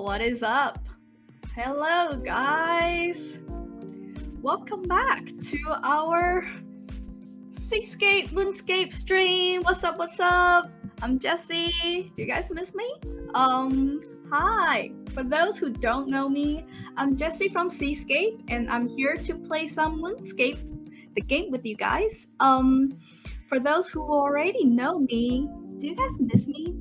what is up? Hello, guys. Welcome back to our Seascape Moonscape stream. What's up? What's up? I'm Jessie. Do you guys miss me? Um, hi. For those who don't know me, I'm Jessie from Seascape, and I'm here to play some Moonscape, the game with you guys. Um, for those who already know me, do you guys miss me?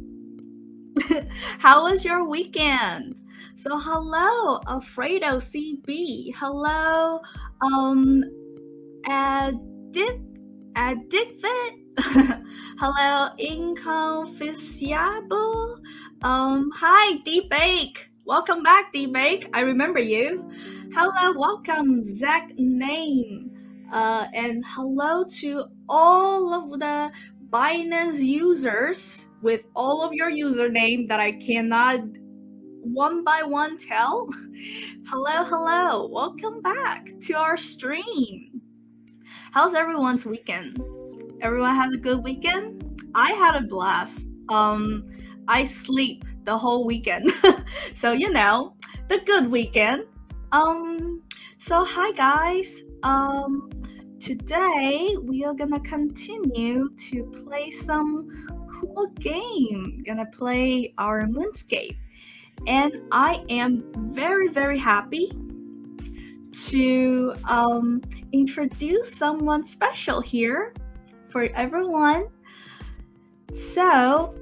How was your weekend? So hello, Alfredo CB. Hello, um, Adit, Adicfit. hello, Inconficiable. Um, hi, D-Bake. Welcome back, D-Bake. I remember you. Hello, welcome, Zach Name. Uh, and hello to all of the Binance users with all of your username that I cannot one by one tell. hello, hello. Welcome back to our stream. How's everyone's weekend? Everyone had a good weekend? I had a blast. Um I sleep the whole weekend. so you know, the good weekend. Um so hi guys. Um today we are gonna continue to play some cool game. Gonna play our Moonscape. And I am very, very happy to um, introduce someone special here for everyone. So,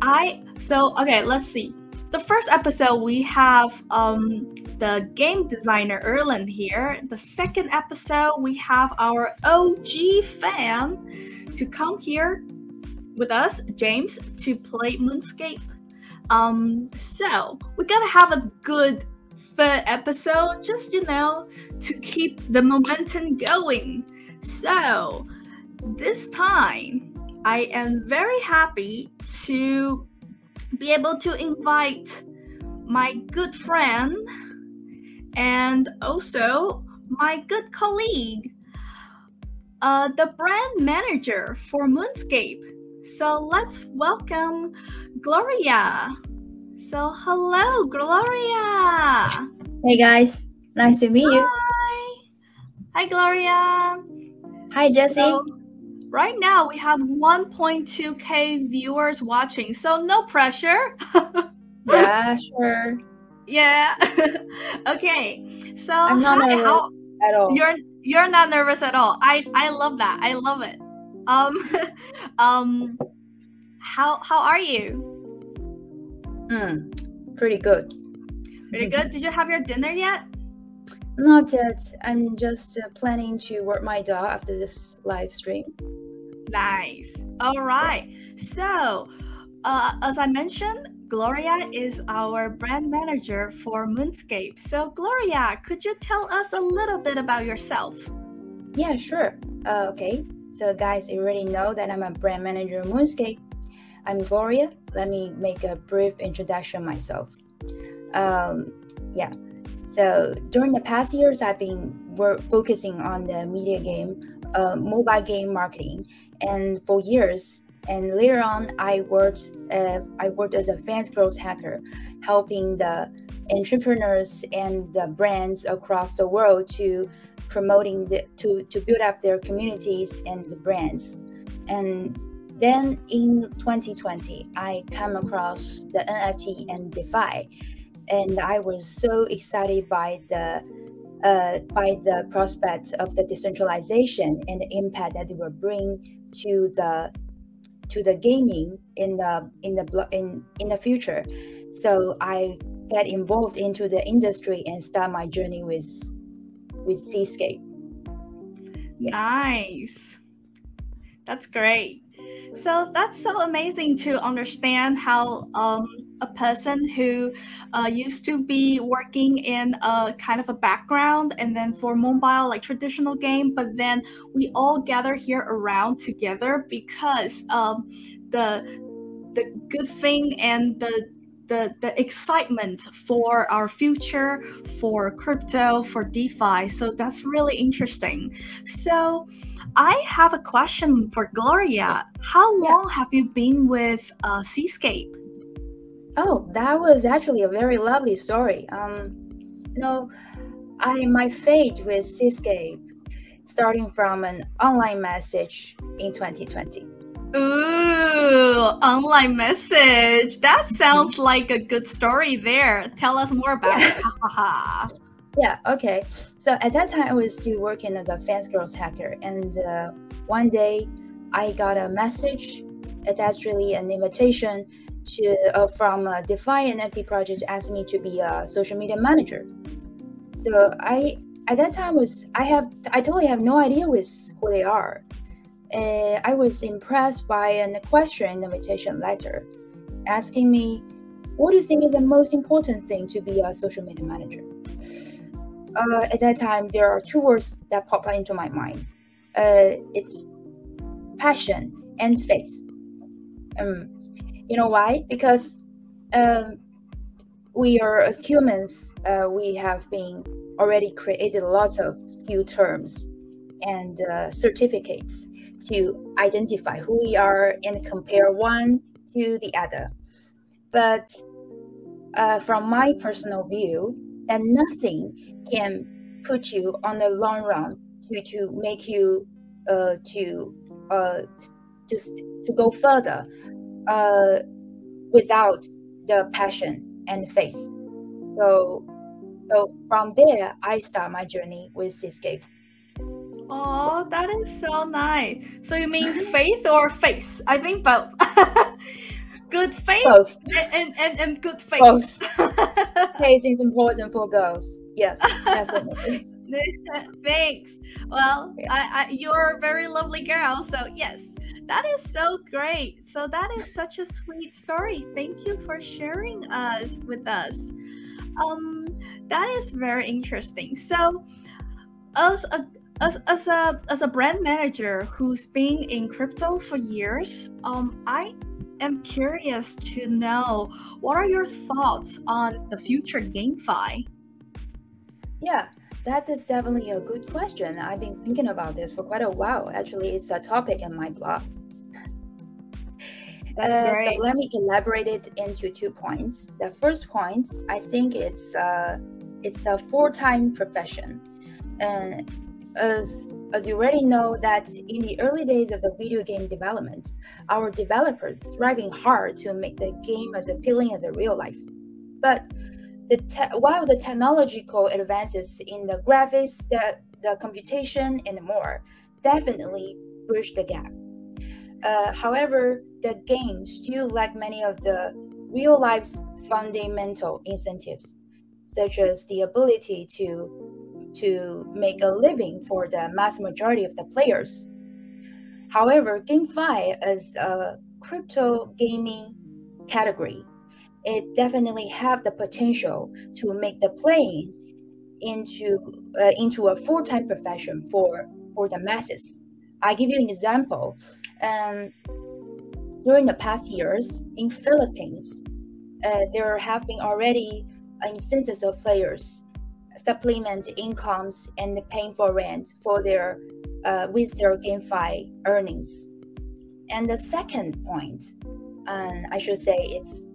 I, so, okay, let's see. The first episode, we have um, the game designer Erland here. The second episode, we have our OG fan to come here with us, James, to play Moonscape. Um, so we gotta have a good third episode, just you know, to keep the momentum going. So this time, I am very happy to be able to invite my good friend and also my good colleague, uh, the brand manager for Moonscape, so let's welcome Gloria. So hello, Gloria. Hey guys, nice to meet Hi. you. Hi, Gloria. Hi, Jessie. So, right now we have 1.2k viewers watching, so no pressure. yeah, sure. Yeah. okay. So I'm not hi, nervous how- at all. you're you're not nervous at all. I I love that. I love it. Um, um, how how are you? Mm, pretty good. Pretty good. Did you have your dinner yet? Not yet. I'm just uh, planning to work my dog after this live stream. Nice. All right. So, uh, as I mentioned, Gloria is our brand manager for Moonscape. So, Gloria, could you tell us a little bit about yourself? Yeah, sure. Uh, okay. So, guys, you already know that I'm a brand manager of Moonscape. I'm Gloria. Let me make a brief introduction myself. Um, yeah. So, during the past years, I've been focusing on the media game, uh, mobile game marketing, and for years. And later on, I worked. Uh, I worked as a fans growth hacker, helping the entrepreneurs and the brands across the world to promoting the, to to build up their communities and the brands and then in 2020 i come across the nft and defi and i was so excited by the uh, by the prospect of the decentralization and the impact that it will bring to the to the gaming in the in the in in the future so i get involved into the industry and start my journey with with Seascape. Yeah. Nice. That's great. So that's so amazing to understand how um, a person who uh, used to be working in a kind of a background and then for mobile like traditional game, but then we all gather here around together because um, the the good thing and the the, the excitement for our future, for crypto, for DeFi. So that's really interesting. So I have a question for Gloria. How Yeah. long have you been with uh, Seascape? Oh, that was actually a very lovely story. Um, you know, I my fate with Seascape starting from an online message in 2020. Ooh, online message. That sounds like a good story there. Tell us more about yeah. it. yeah, okay. So at that time, I was still working as a Fans Growth hacker. And uh, one day, I got a message. That's really an invitation to uh, from uh, DeFi NFT project asked me to be a social media manager. So I at that time was I have I totally have no idea with who they are. Uh, I was impressed by a question in the invitation letter asking me, "What do you think is the most important thing to be a social media manager?" Uh, at that time, there are two words that pop into my mind. Uh, it's passion and faith. Um, you know why? Because um, we are as humans, uh, we have been already created lots of skill terms and uh, certificates to identify who we are and compare one to the other. But uh, from my personal view, and nothing can put you on the long run to, to make you uh, to uh, just to go further uh, without the passion and faith. So, so from there, I start my journey with Seascape. Oh, that is so nice. So you mean faith or face? I think both. good faith both. And, and, and good faith. Both. faith is important for girls. Yes, definitely. Thanks. Well, yeah. I, I, you're a very lovely girl. So, yes, that is so great. So, that is such a sweet story. Thank you for sharing us with us. Um, that is very interesting. So, as a as, as a as a brand manager who's been in crypto for years, um, I am curious to know what are your thoughts on the future GameFi? Yeah, that is definitely a good question. I've been thinking about this for quite a while. Actually, it's a topic in my blog. Uh, so let me elaborate it into two points. The first point, I think it's uh, it's the full-time profession, and as as you already know that in the early days of the video game development, our developers striving hard to make the game as appealing as the real life. But the while the technological advances in the graphics, the, the computation, and more definitely bridge the gap. Uh, however, the game still lack many of the real life's fundamental incentives, such as the ability to to make a living for the mass majority of the players. However, GameFi is a crypto gaming category it definitely have the potential to make the playing into uh, into a full-time profession for for the masses. I give you an example. Um, during the past years in Philippines, uh, there have been already instances of players supplement incomes and paying for rent for their uh, with their GameFi earnings. And the second point, um, I should say, it's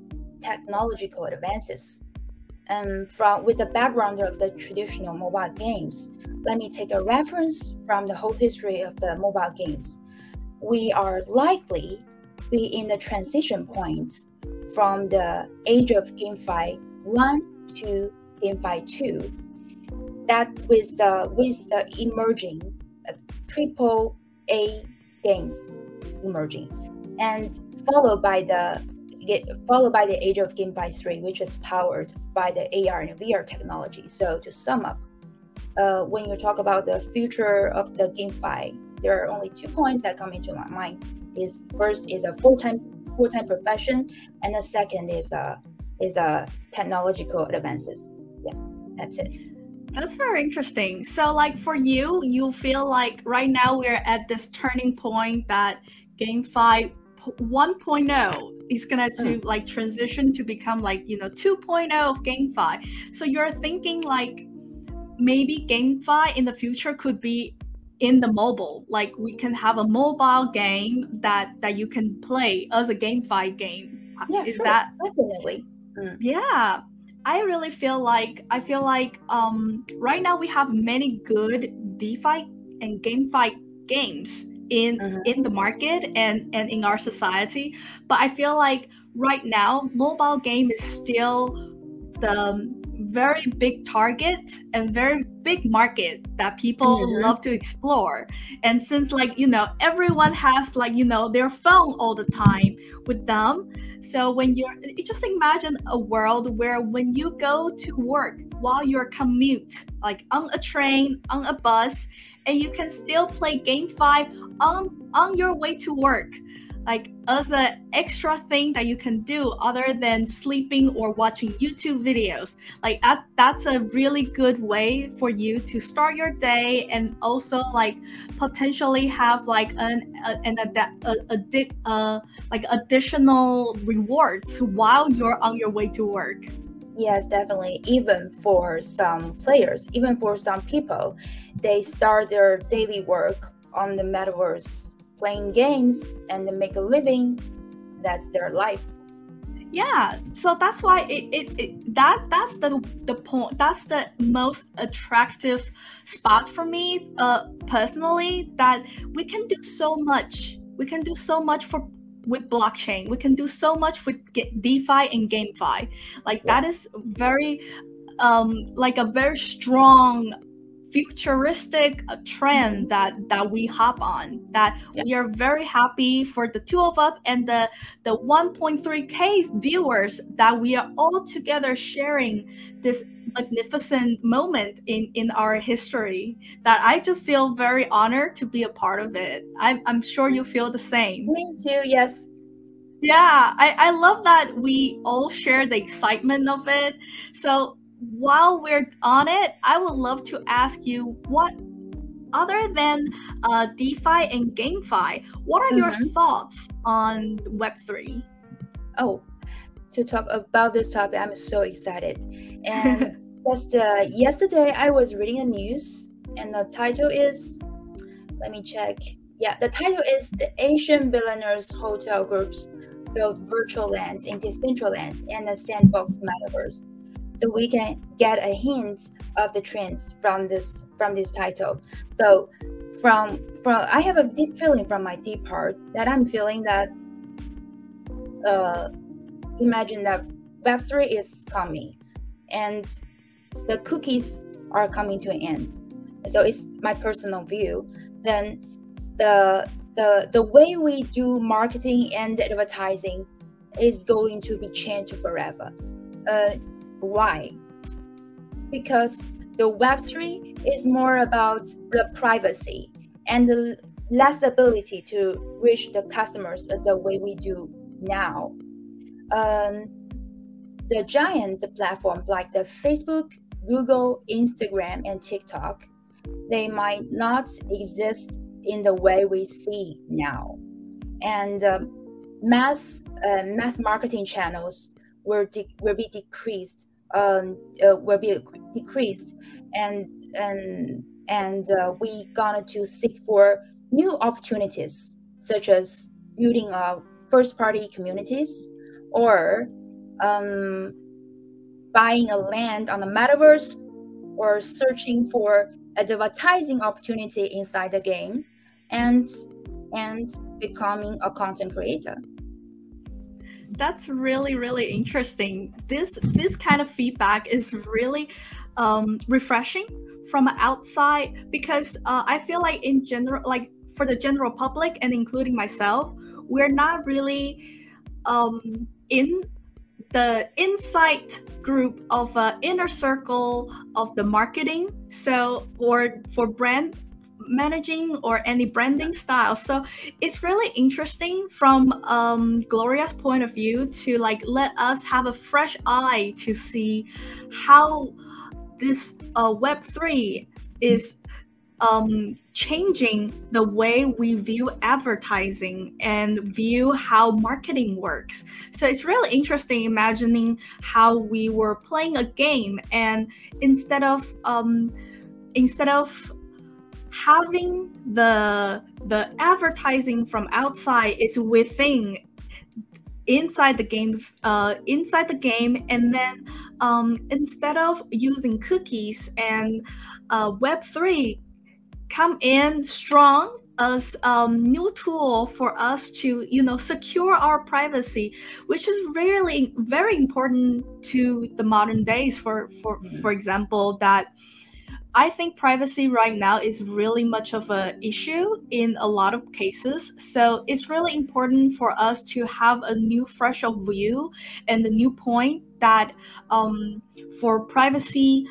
technological advances. And from with the background of the traditional mobile games, let me take a reference from the whole history of the mobile games. We are likely be in the transition point from the age of GameFi 1 to GameFi 2. That with the with the emerging uh, triple A games emerging, and followed by the followed by the age of GameFi 3, which is powered by the AR and VR technology. So to sum up, uh, when you talk about the future of the GameFi, there are only two points that come into my mind. Is first is a full-time full-time profession, and the second is a is a technological advances. Yeah, that's it. That's very interesting. So, like for you, you feel like right now we're at this turning point that GameFi 1.0 is gonna to mm. like transition to become like you know 2.0 of GameFi. So you're thinking like maybe GameFi in the future could be in the mobile. Like we can have a mobile game that that you can play as a GameFi game Yeah, is sure, that definitely. Mm. yeah i really feel like i feel like um right now we have many good defi and gamefi games in Mhm. in the market and and in our society but i feel like right now mobile game is still the very big target and very big market that people Mhm. love to explore and since like you know everyone has like you know their phone all the time with them so when you're you just imagine a world where when you go to work while you're commute like on a train on a bus and you can still play GameFi on on your way to work. Like as an extra thing that you can do other than sleeping or watching youtube videos. Like that that's a really good way for you to start your day and also like potentially have like an an ada- a, a, di- uh, like additional rewards while you're on your way to work Yes, definitely. Even for some players, even for some people, they start their daily work on the metaverse, playing games and make a living. That's their life. yeah so that's why it, it, it that that's the the point that's the most attractive spot for me uh personally that we can do so much we can do so much for with blockchain we can do so much with defi and gamefi like Yeah. that is very um like a very strong futuristic uh, trend that that we hop on that Yeah. we are very happy for the two of us and the the 1.3k viewers that we are all together sharing this magnificent moment in in our history that i just feel very honored to be a part of it i'm, I'm sure you feel the same Me too, yes. yeah I, I love that we all share the excitement of it so while we're on it i would love to ask you what other than uh, defi and gamefi what are your Mhm. thoughts on web3 Oh, to talk about this topic, I'm so excited. And just uh, yesterday, I was reading a news, and the title is, let me check. Yeah, the title is the Asian billionaires hotel groups build virtual lands in Decentraland and the sandbox metaverse. So we can get a hint of the trends from this from this title. So from from I have a deep feeling from my deep heart that I'm feeling that uh, imagine that Web3 is coming and the cookies are coming to an end. So it's my personal view. Then the the the way we do marketing and advertising is going to be changed forever. Uh, why? Because the Web3 is more about the privacy and the less ability to reach the customers as the way we do now. Um, the giant platforms like the Facebook, Google, Instagram, and TikTok, they might not exist in the way we see now, and um, mass uh, mass marketing channels will will be decreased, um, uh, will be decreased, and and and uh, we gonna to seek for new opportunities such as building a first party communities or um, buying a land on the metaverse or searching for advertising opportunity inside the game and and becoming a content creator that's really really interesting. This this kind of feedback is really um, refreshing from outside because uh, i feel like in general like for the general public and including myself we're not really um, in the insight group of uh, inner circle of the marketing. So or for brand managing or any branding style so it's really interesting from um, gloria's point of view to like let us have a fresh eye to see how this uh, web3 is um, changing the way we view advertising and view how marketing works. So it's really interesting imagining how we were playing a game and instead of um, instead of having the the advertising from outside, is within inside the game uh, inside the game and then um, instead of using cookies and uh, web3 come in strong as a um, new tool for us to you know secure our privacy which is really very important to the modern days for for mm-hmm. for example that I think privacy right now is really much of an issue in a lot of cases. So it's really important for us to have a new, fresh of view and the new point that um, for privacy,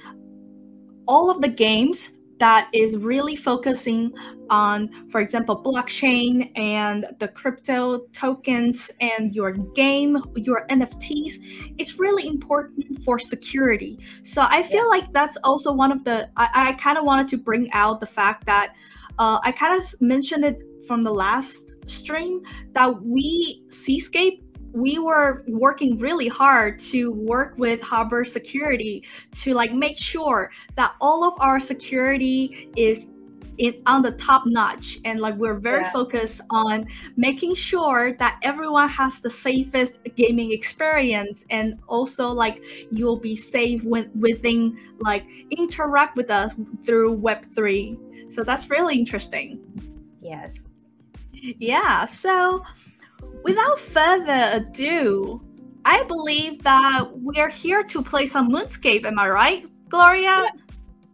all of the games that is really focusing on, for example, blockchain and the crypto tokens and your game, your NFTs, it's really important for security. So I feel yeah. like that's also one of the, I, I kind of wanted to bring out the fact that uh, I kind of mentioned it from the last stream that we, Seascape, we were working really hard to work with Harbor Security to like make sure that all of our security is in on the top notch. And like we're very yeah. focused on making sure that everyone has the safest gaming experience. And also like you'll be safe when within like interact with us through web3 so that's really interesting. Yes. Yeah so without further ado, I believe that we're here to play some Moonscape. Am I right, Gloria? Yeah,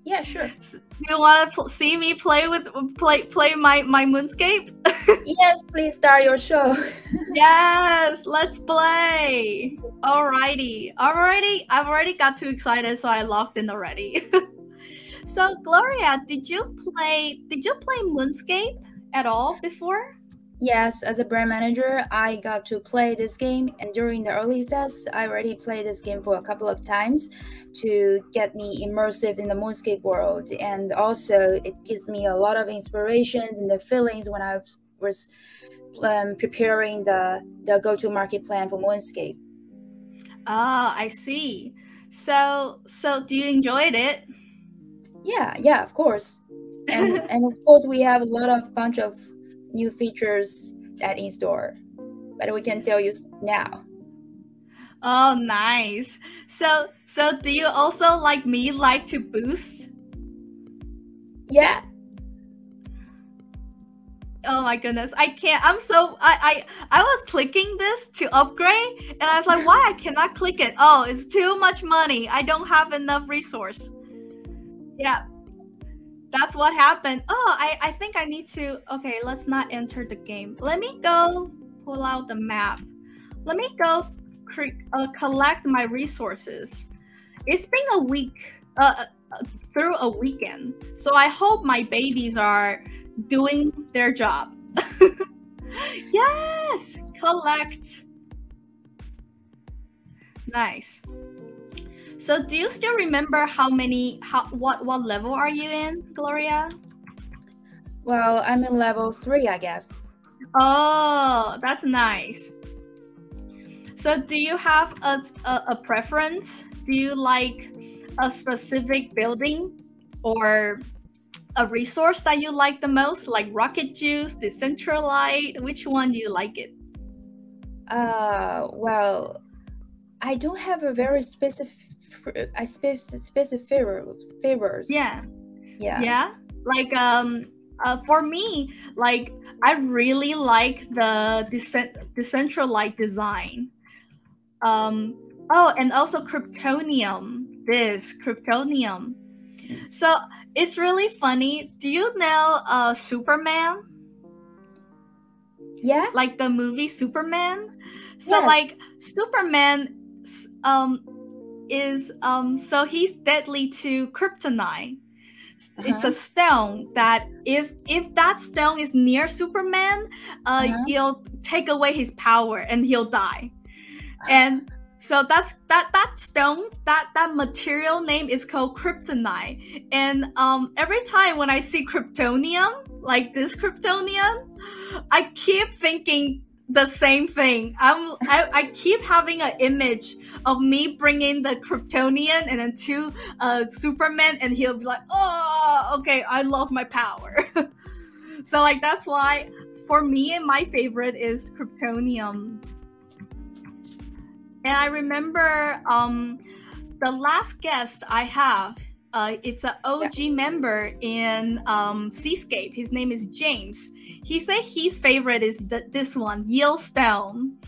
yeah sure. Do you want to see me play with play play my my Moonscape? yes, please start your show. yes, let's play. Alrighty, alrighty. I've already got too excited, so I logged in already. so, Gloria, did you play? Did you play Moonscape at all before? Yes, as a brand manager, I got to play this game, and during the early sets, I already played this game for a couple of times to get me immersive in the Moonscape world, and also it gives me a lot of inspirations and the feelings when I was um, preparing the the go-to-market plan for Moonscape. Ah, I see. So, so do you enjoyed it? Yeah, yeah, of course, and and of course we have a lot of bunch of new features that in store, but we can tell you now. Oh, nice. So, so do you also like me like to boost? Yeah. Oh my goodness, I can't. I'm so I I I was clicking this to upgrade, and I was like, why I cannot click it? Oh, it's too much money. I don't have enough resource. Yeah, that's what happened. Oh, I, I think I need to. Okay, let's not enter the game. Let me go pull out the map. Let me go uh, collect my resources. It's been a week uh, uh, through a weekend, so I hope my babies are doing their job. yes, collect. Nice. So do you still remember how many how what what level are you in, Gloria? Well, I'm in level 3, I guess. Oh, that's nice. So do you have a, a, a preference? Do you like a specific building or a resource that you like the most, like rocket juice, decentralized? Which one do you like it? Uh, well, I don't have a very specific I specific favors. Yeah. Yeah. Yeah. Like um uh, for me, like I really like the decent decentralized design. Um oh and also Kryptonium. This Kryptonium. So it's really funny. Do you know uh Superman? Yeah. Like the movie Superman? So yes. like Superman um is um so he's deadly to kryptonite. Uh-huh. It's a uh-huh. stone that if if that stone is near Superman, uh, uh-huh. he'll take away his power and he'll die. And so that's that that stone that that material name is called kryptonite. And um, every time when I see kryptonium, like this kryptonium, I keep thinking the same thing. I'm I, I keep having an image of me bringing the Kryptonian and then to uh, Superman, and he'll be like, "Oh, okay, I lost my power." so like that's why for me, my favorite is Kryptonium. And I remember um, the last guest I have. Uh, it's an OG yeah. member in um, Seascape. His name is James. He said his favorite is th- this one, Yellowstone.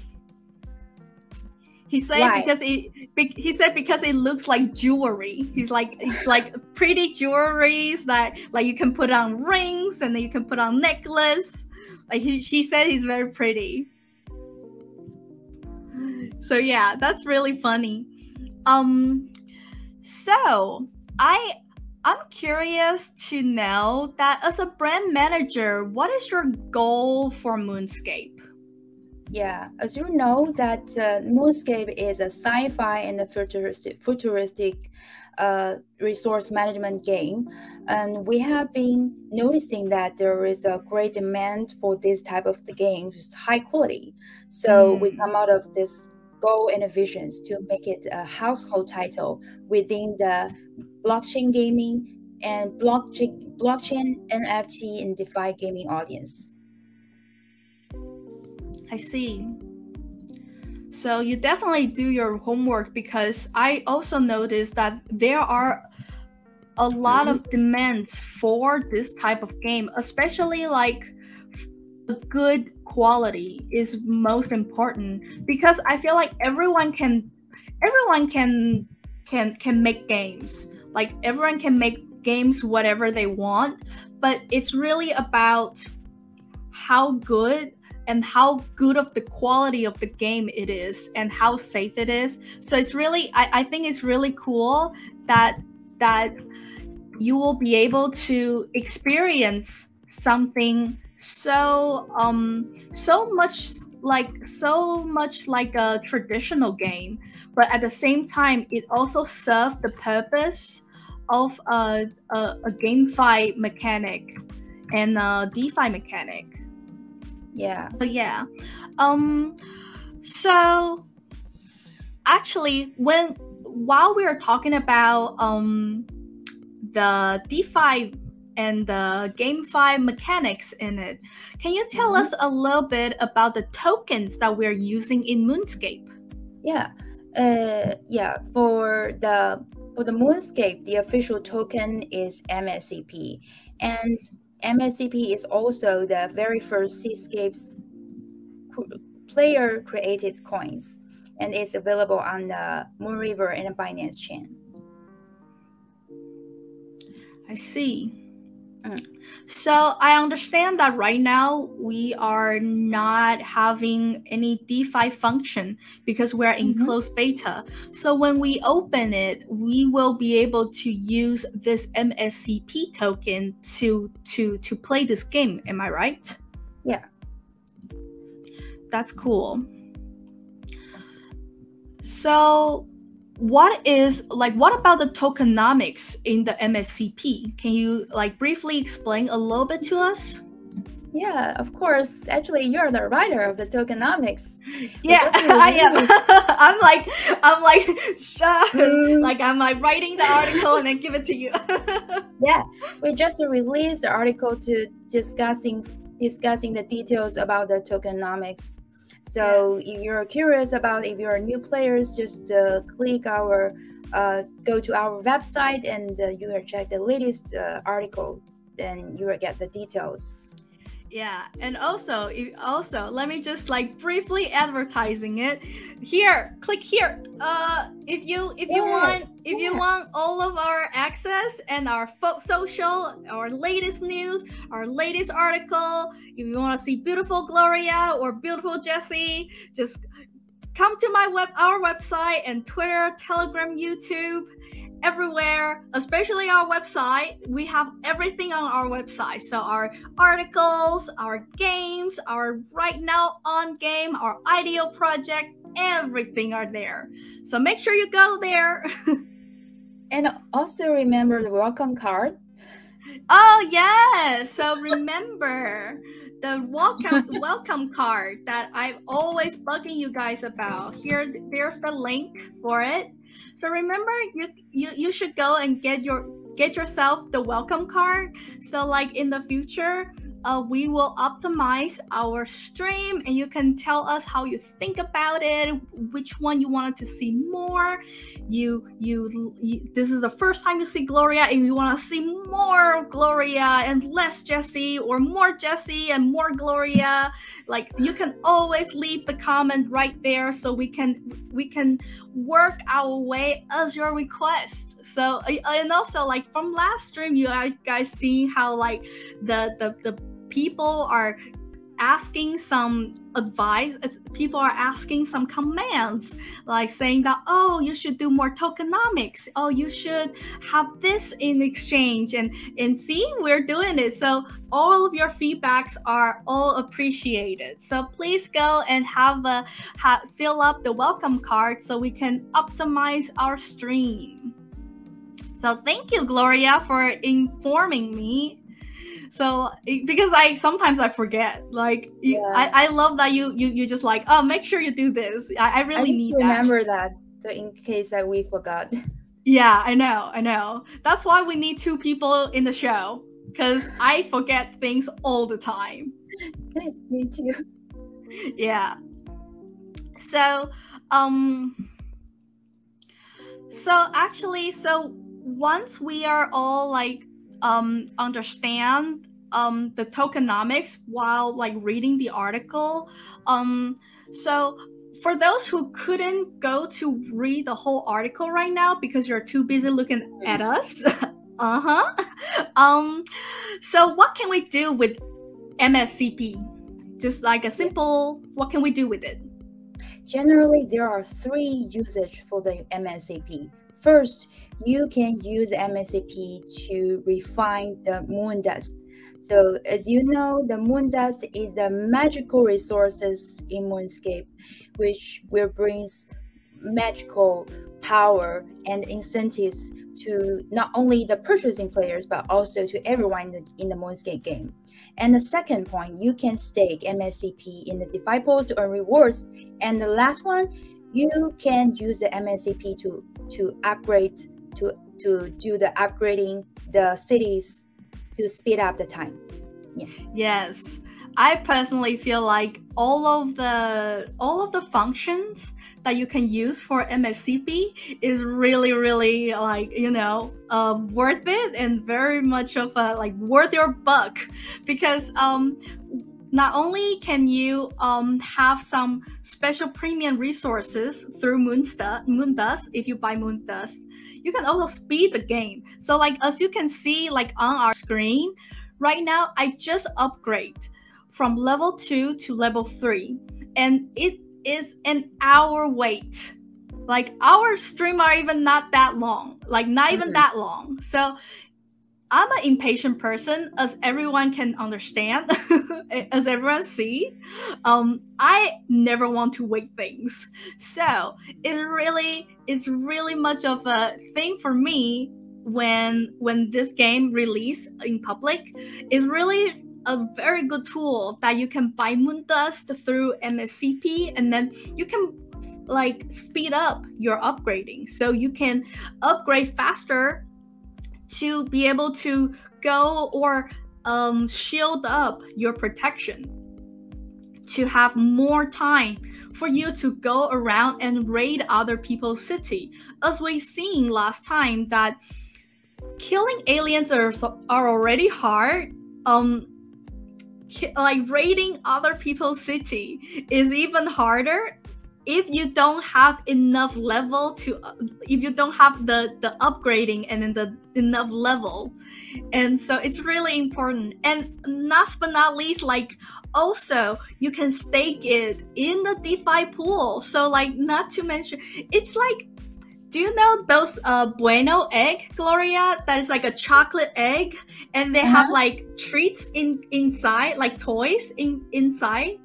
He said because it he said because it looks like jewelry. He's like it's like pretty jewelries that like you can put on rings and then you can put on necklace. Like he, he said he's very pretty. So yeah, that's really funny. Um so I I'm curious to know that as a brand manager, what is your goal for Moonscape? Yeah, as you know, that uh, Moonscape is a sci-fi and a futuristic, futuristic uh, resource management game, and we have been noticing that there is a great demand for this type of the game, which is high quality. So mm. we come out of this goal and visions to make it a household title within the blockchain gaming and blockchain, blockchain NFT and DeFi gaming audience. I see. So you definitely do your homework because I also noticed that there are a lot of demands for this type of game, especially like a good quality is most important because I feel like everyone can everyone can can can make games. Like everyone can make games whatever they want, but it's really about how good and how good of the quality of the game it is and how safe it is. So it's really I, I think it's really cool that that you will be able to experience something so um so much like so much like a traditional game but at the same time it also serves the purpose of a, a, a GameFi mechanic and a DeFi mechanic yeah. But yeah. Um so actually when while we were talking about um the DeFi and the GameFi mechanics in it, can you tell mm-hmm. us a little bit about the tokens that we're using in Moonscape? Yeah. Uh yeah, for the for the Moonscape, the official token is MSCP. And MSCP is also the very first Seascapes player created coins and it's available on the Moonriver and Binance chain. I see. Mm. So I understand that right now we are not having any DeFi function because we're in mm-hmm. closed beta. So when we open it, we will be able to use this MSCP token to to to play this game. Am I right? Yeah. That's cool. So what is like what about the tokenomics in the mscp can you like briefly explain a little bit to us? Yeah of course. Actually you're the writer of the tokenomics. Yeah i am. i'm like i'm like mm. like i'm like writing the article and then give it to you? Yeah we just released the article to discussing discussing the details about the tokenomics so yes. if you're curious about if you're new players, just uh, click our uh, go to our website and uh, you will check the latest uh, article. Then you will get the details. Yeah, and also, also let me just like briefly advertising it. Here, click here. Uh, if you if you yeah. want if yeah. you want all of our access and our social, our latest news, our latest article. If you want to see beautiful Gloria or beautiful Jesse, just come to my web our website and Twitter, Telegram, YouTube everywhere, especially our website. We have everything on our website. So our articles, our games, our right now on game, our ideal project, everything are there. So make sure you go there. and also remember the welcome card. Oh yes. So remember the welcome welcome card that I'm always bugging you guys about. Here there's the link for it. So remember, you you you should go and get your get yourself the welcome card. So like in the future, uh, we will optimize our stream and you can tell us how you think about it which one you wanted to see more. You you, you this is the first time you see gloria and you want to see more gloria and less jesse or more jesse and more gloria. Like you can always leave the comment right there so we can we can work our way as your request. So and also like from last stream you guys see how like the the the people are asking some advice uh, people are asking some commands like saying that oh you should do more tokenomics. Oh you should have this in exchange and and see we're doing it. So all of your feedbacks are all appreciated. So please go and have a ha, fill up the welcome card so we can optimize our stream. So thank you gloria for informing me so because I sometimes I forget. Like yeah. I, I love that you you you just like oh make sure you do this. I, I really I need remember that. that so in case that we forgot. Yeah, I know, I know. That's why we need two people in the show because I forget things all the time. Me too. Yeah. So um. So actually, so once we are all like um, understand um, the tokenomics while like reading the article. Um, so for those who couldn't go to read the whole article right now because you're too busy looking at us, uh huh. Um, so what can we do with MSCP? Just like a simple, what can we do with it? Generally, there are three usage for the MSCP. First, you can use MSCP to refine the moon dust. So as you know, the moon dust is a magical resources in Moonscape, which will bring magical power and incentives to not only the purchasing players but also to everyone in the, in the Moonscape game. And the second point, you can stake MSCP in the DeFi pools to earn rewards. And the last one, you can use the MSCP to to upgrade to to do the upgrading the cities to speed up the time. Yeah. Yes. I personally feel like all of the all of the functions that you can use for MSCP is really really like you know uh, worth it and very much of a like worth your buck because um not only can you um, have some special premium resources through Moondust, Moondust if you buy Moondust, you can also speed the game. So like as you can see like on our screen, right now I just upgrade from level 2 to level 3 and it is an hour wait. Like our stream are even not that long, like not even mm-hmm. that long. So I'm an impatient person, as everyone can understand, as everyone see. Um, I never want to wait things, so it's really it's really much of a thing for me when when this game release in public. It's really a very good tool that you can buy Moondust through MSCP, and then you can like speed up your upgrading, so you can upgrade faster to be able to go or um, shield up your protection to have more time for you to go around and raid other people's city. As we've seen last time that killing aliens are, are already hard um like raiding other people's city is even harder if you don't have enough level to if you don't have the the upgrading and then the enough level. And so it's really important. And last but not least like also you can stake it in the defi pool. So like not to mention it's like do you know those uh bueno egg gloria? That is like a chocolate egg and they uh-huh. have like treats in inside like toys in inside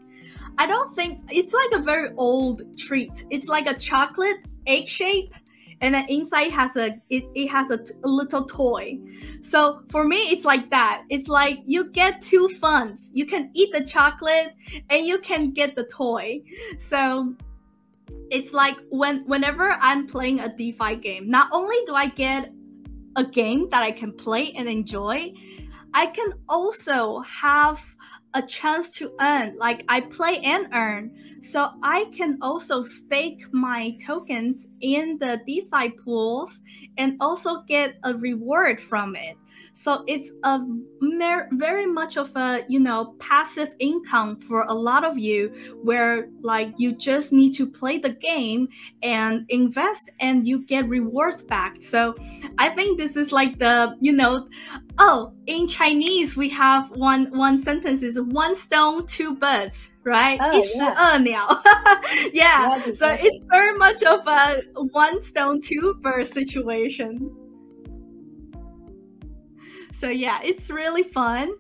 I don't think it's like a very old treat. It's like a chocolate egg shape, and then inside has a it, it has a, a little toy. So for me, it's like that. It's like you get two funds. You can eat the chocolate and you can get the toy. So it's like when whenever I'm playing a DeFi game, not only do I get a game that I can play and enjoy, I can also have a chance to earn like i play and earn. So i can also stake my tokens in the defi pools and also get a reward from it so it's a very much of a you know passive income for a lot of you where like you just need to play the game and invest and you get rewards back. So i think this is like the you know oh in chinese we have one one sentence is one stone two birds right? Oh, yeah. yeah. So it's very much of a one stone two birds situation so yeah, it's really fun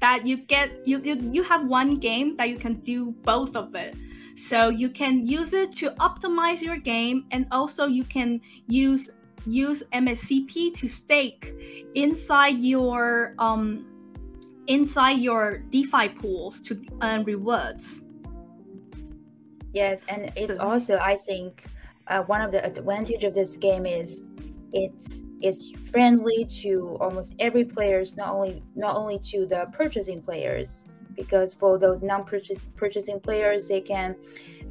that you get you, you you have one game that you can do both of it. So you can use it to optimize your game and also you can use use MSCP to stake inside your um inside your DeFi pools to earn rewards. Yes, and it's so, also I think uh, one of the advantage of this game is it's it's friendly to almost every players not only not only to the purchasing players because for those non-purchase purchasing players they can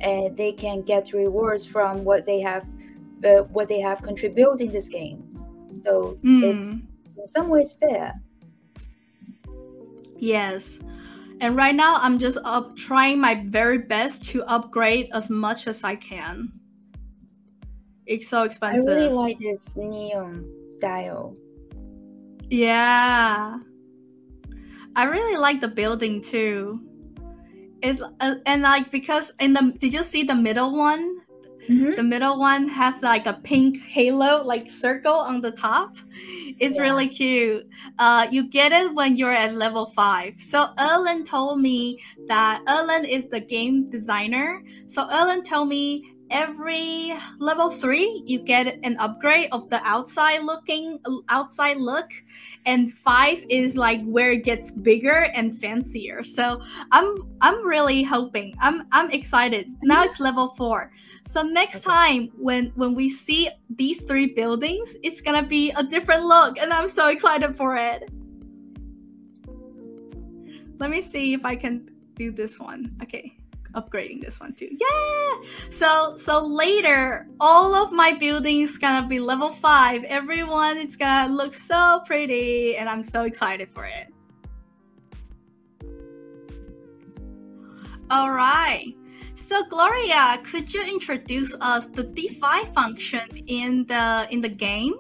uh, they can get rewards from what they have uh, what they have contributed in this game. So mm. it's in some ways fair. Yes. And right now i'm just up trying my very best to upgrade as much as i can it's so expensive. I really like this neon style. Yeah. I really like the building too. It's uh, and like because in the did you see the middle one? Mm-hmm. The middle one has like a pink halo like circle on the top. It's yeah. really cute. Uh, you get it when you're at level five. So Erlen told me that Erlen is the game designer. So Erlen told me every level three you get an upgrade of the outside looking outside look. And five is like where it gets bigger and fancier. So i'm i'm really hoping i'm i'm excited. Now it's level four. So next okay. time when when we see these three buildings it's gonna be a different look and i'm so excited for it. Let me see if i can do this one. Okay upgrading this one too. Yeah. So so later, all of my buildings gonna be level five. Everyone it's gonna look so pretty, and I'm so excited for it. All right. So Gloria, could you introduce us the DeFi function in the in the game?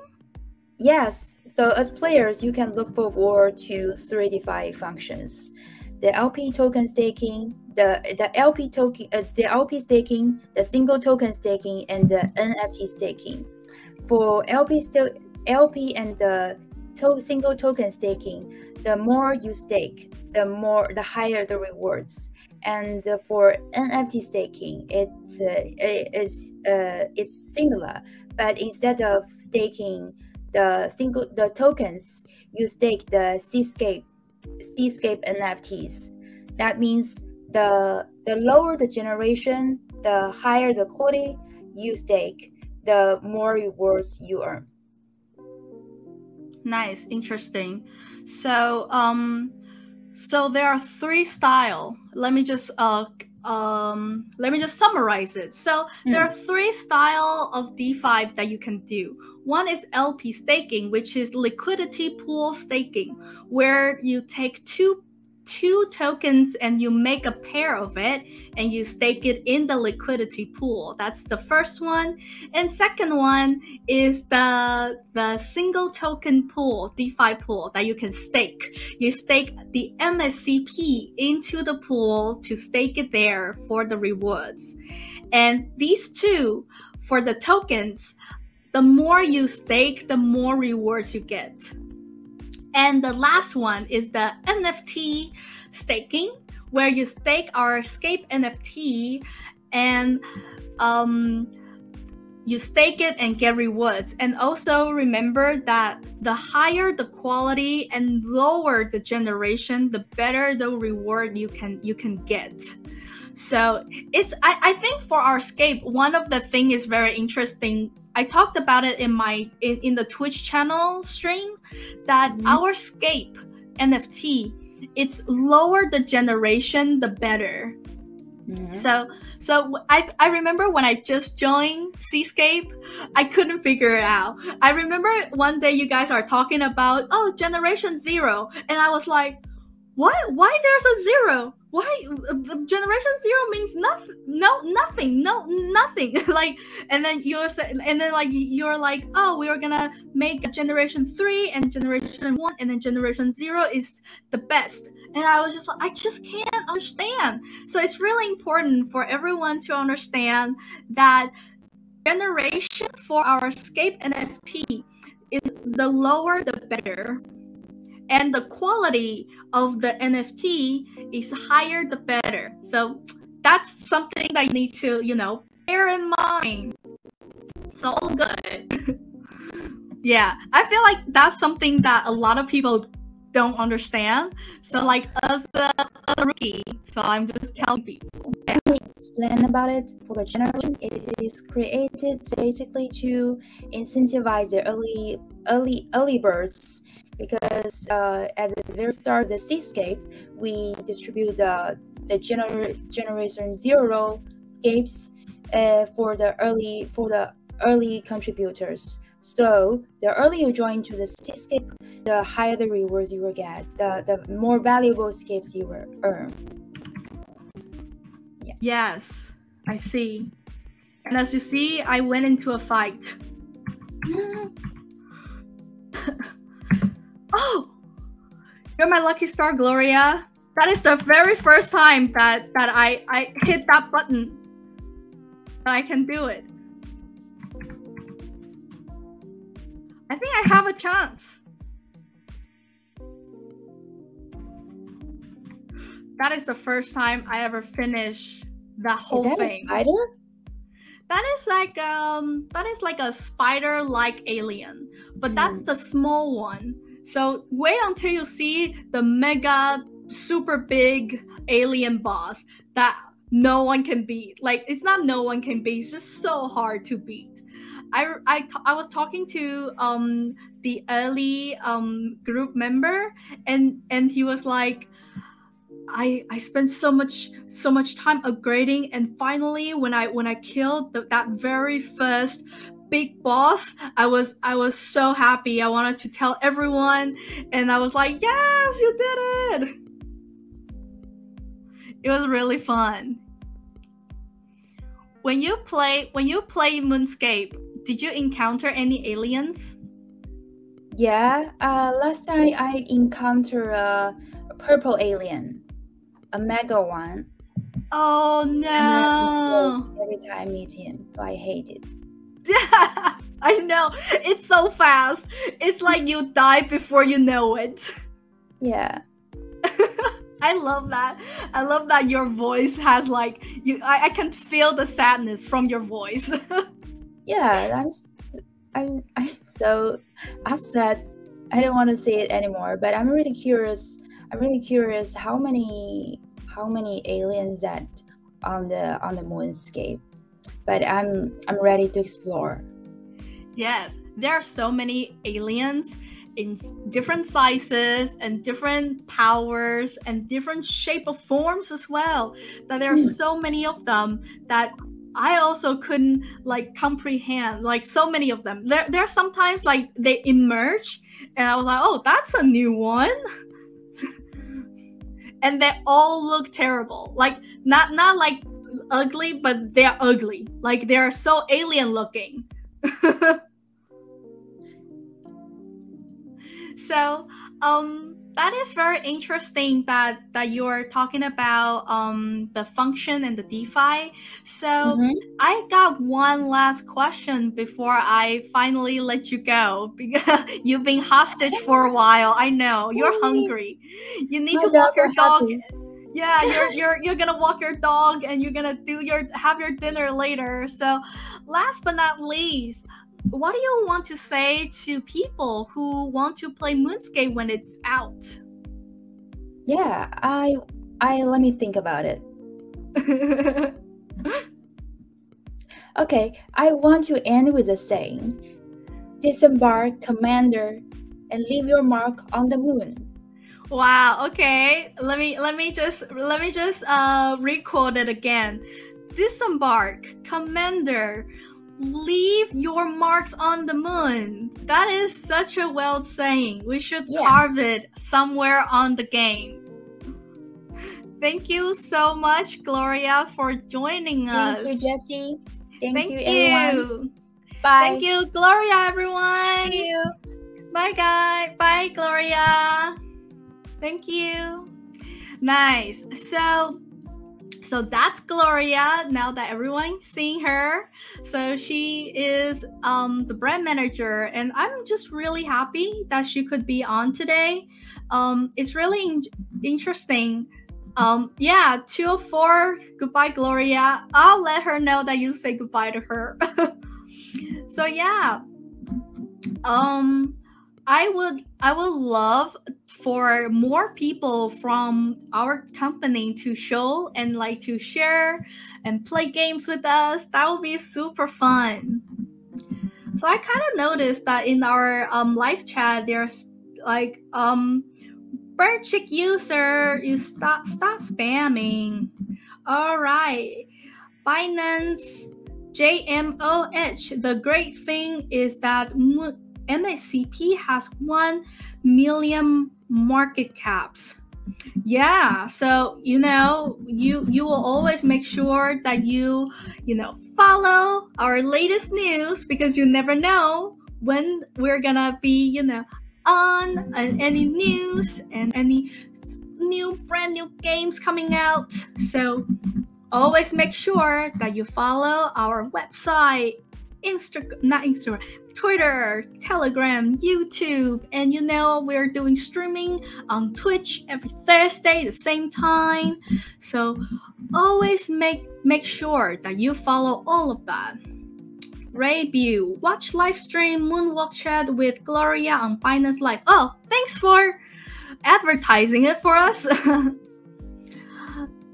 Yes. So as players, you can look forward to three DeFi functions the LP token staking, the the LP token, uh, the LP staking, the single token staking, and the NFT staking. For LP st- LP and the to- single token staking, the more you stake, the more the higher the rewards. And for NFT staking, it uh, is uh, it's similar, but instead of staking the single the tokens, you stake the Seascape Seascape NFTs. That means the the lower the generation, the higher the quality you stake, the more rewards you earn. Nice, interesting. So, um, so there are three style. Let me just uh um let me just summarize it. So mm. there are three style of DeFi that you can do. One is LP staking, which is liquidity pool staking, where you take two two tokens and you make a pair of it and you stake it in the liquidity pool. That's the first one. And second one is the the single token pool, DeFi pool that you can stake. You stake the MSCP into the pool to stake it there for the rewards. And these two for the tokens the more you stake, the more rewards you get. And the last one is the NFT staking, where you stake our Scape NFT and um, you stake it and get rewards. And also remember that the higher the quality and lower the generation, the better the reward you can you can get. So it's I, I think for our scape, one of the thing is very interesting. I talked about it in my in, in the Twitch channel stream that mm-hmm. our scape NFT, it's lower the generation, the better. Mm-hmm. So, so I, I remember when I just joined Seascape, I couldn't figure it out. I remember one day you guys are talking about oh generation zero, and I was like, what? Why there's a zero? Why generation zero means nothing? No, nothing. No, nothing. like, and then you're and then like you're like, oh, we are gonna make generation three and generation one, and then generation zero is the best and I was just like, I just can't understand. So it's really important for everyone to understand that generation for our Scape NFT is the lower the better. And the quality of the NFT is higher the better. So that's something that you need to, you know, bear in mind. It's all good. yeah, I feel like that's something that a lot of people don't understand. So like as a, a rookie, so I'm just telling people. Yeah. Let me explain about it. For the generation, it is created basically to incentivize the early early early birds because uh, at the very start of the seascape, we distribute the the gener- generation zero scapes uh, for the early for the early contributors. So the earlier you join to the seascape, the higher the rewards you will get, the, the more valuable escapes you will earn. Yeah. Yes, I see. And as you see, I went into a fight. oh! You're my lucky star, Gloria. That is the very first time that, that I, I hit that button. That I can do it. I think I have a chance. That is the first time I ever finished the whole is that thing. A spider? That is like um that is like a spider like alien, but mm. that's the small one. So wait until you see the mega super big alien boss that no one can beat. Like it's not no one can beat, it's just so hard to beat. I, I, I was talking to um the early um group member and and he was like I I spent so much so much time upgrading and finally when I when I killed the, that very first big boss I was I was so happy I wanted to tell everyone and I was like yes you did it it was really fun when you play when you play Moonscape did you encounter any aliens yeah uh last time I encountered a, purple alien a mega one. Oh no! every time I meet him, so I hate it. I know. It's so fast. It's like you die before you know it. Yeah. I love that. I love that your voice has like you. I, I can feel the sadness from your voice. yeah, I'm. I'm. I'm so upset. I don't want to say it anymore. But I'm really curious I'm really curious how many how many aliens that on the on the moonscape. But I'm I'm ready to explore. Yes, there are so many aliens in different sizes and different powers and different shape of forms as well. That there are mm. so many of them that I also couldn't like comprehend like so many of them. There there are sometimes like they emerge and I was like, "Oh, that's a new one." and they all look terrible. Like not not like ugly, but they're ugly. Like they're so alien looking. so, um that is very interesting that that you're talking about um, the function and the DeFi. So mm-hmm. I got one last question before I finally let you go because you've been hostage for a while. I know you're hungry. You need My to walk your dog. Yeah, you're you're you're gonna walk your dog and you're gonna do your have your dinner later. So, last but not least, what do you want to say to people who want to play Moonscape when it's out? Yeah, I I let me think about it. okay, I want to end with a saying. Disembark, commander, and leave your mark on the moon. Wow. Okay. Let me let me just let me just uh record it again. Disembark, Commander. Leave your marks on the moon. That is such a well saying. We should Yeah. carve it somewhere on the game. Thank you so much, Gloria, for joining us. Thank you, Jassie. Thank, Thank you, everyone. Bye. Thank you, Gloria, everyone. See you. Bye, guys. Bye, Gloria. Thank you. Nice. So, so that's Gloria. Now that everyone's seeing her, so she is um, the brand manager, and I'm just really happy that she could be on today. Um, it's really in- interesting. Um, yeah, 204. Goodbye, Gloria. I'll let her know that you say goodbye to her. so yeah. Um, I would I would love for more people from our company to show and like to share and play games with us. That would be super fun. So I kind of noticed that in our um, live chat, there's like um, bird chick user, you stop stop spamming. All right, Binance JMOH. The great thing is that MSCP has 1 million market caps. Yeah, so you know, you you will always make sure that you, you know, follow our latest news because you never know when we're gonna be, you know, on uh, any news and any new brand new games coming out. So always make sure that you follow our website, Instagram, not Instagram, Twitter, Telegram, YouTube, and you know we're doing streaming on Twitch every Thursday the same time. So always make make sure that you follow all of that. Review, watch live stream Moonwalk Chat with Gloria on Binance Live. Oh, thanks for advertising it for us.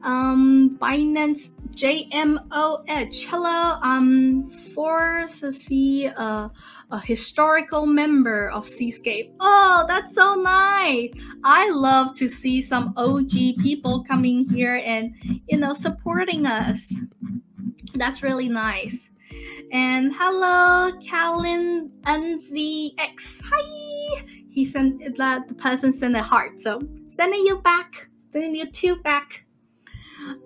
um, Binance JMOH. Hello, I'm to see a, a historical member of Seascape. Oh, that's so nice. I love to see some OG people coming here and you know supporting us. That's really nice. And hello, Callan NZX. Hi. He sent that the person sent a heart, so sending you back, sending you two back.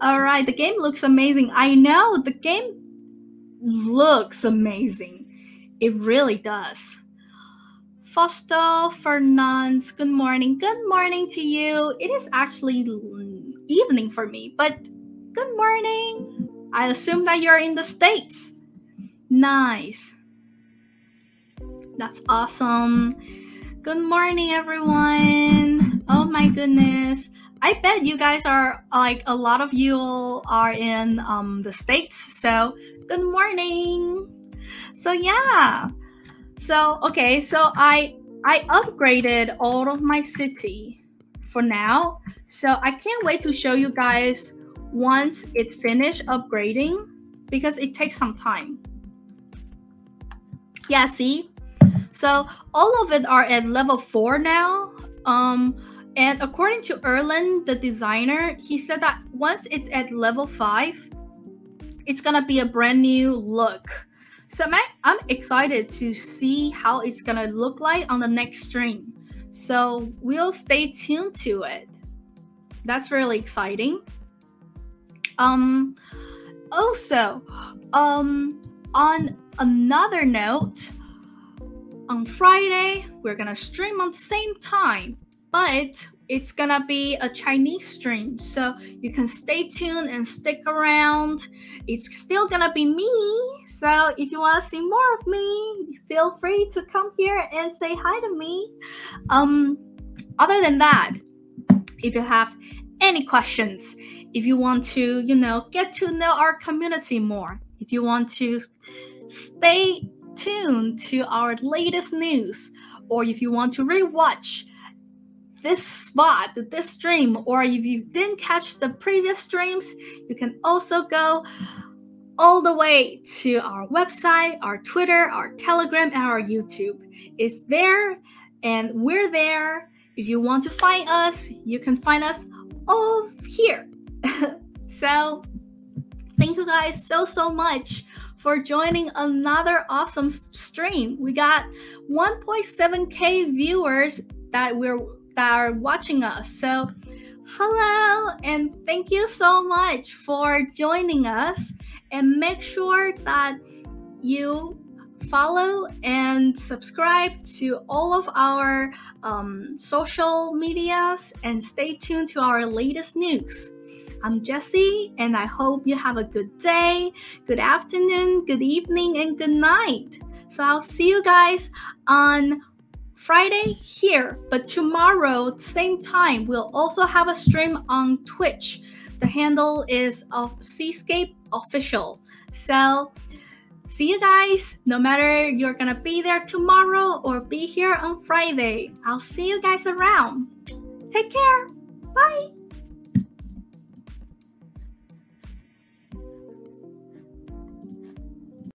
All right, the game looks amazing. I know the game looks amazing. It really does. Fausto Fernandez, good morning. Good morning to you. It is actually evening for me, but good morning. I assume that you're in the States. Nice. That's awesome. Good morning, everyone. Oh my goodness. I bet you guys are like a lot of you are in um, the states. So good morning. So yeah. So okay. So I I upgraded all of my city for now. So I can't wait to show you guys once it finished upgrading because it takes some time. Yeah. See. So all of it are at level four now. Um and according to Erlen, the designer, he said that once it's at level five, it's gonna be a brand new look. So I'm, I'm excited to see how it's gonna look like on the next stream. So we'll stay tuned to it. That's really exciting. Um, also, um, on another note, on Friday we're gonna stream on the same time but it's gonna be a Chinese stream, so you can stay tuned and stick around. It's still gonna be me, so if you want to see more of me, feel free to come here and say hi to me. Um, other than that, if you have any questions, if you want to, you know, get to know our community more, if you want to stay tuned to our latest news, or if you want to rewatch this spot, this stream, or if you didn't catch the previous streams, you can also go all the way to our website, our Twitter, our Telegram, and our YouTube. It's there, and we're there. if you want to find us, you can find us all here. so, thank you guys so, so much for joining another awesome stream. We got 1.7k viewers that we're that are watching us. So, hello and thank you so much for joining us and make sure that you follow and subscribe to all of our um, social medias and stay tuned to our latest news. I'm Jassie, and I hope you have a good day, good afternoon, good evening, and good night. So I'll see you guys on Friday here, but tomorrow, same time, we'll also have a stream on Twitch. The handle is of Seascape Official. So see you guys. No matter you're gonna be there tomorrow or be here on Friday, I'll see you guys around. Take care. Bye.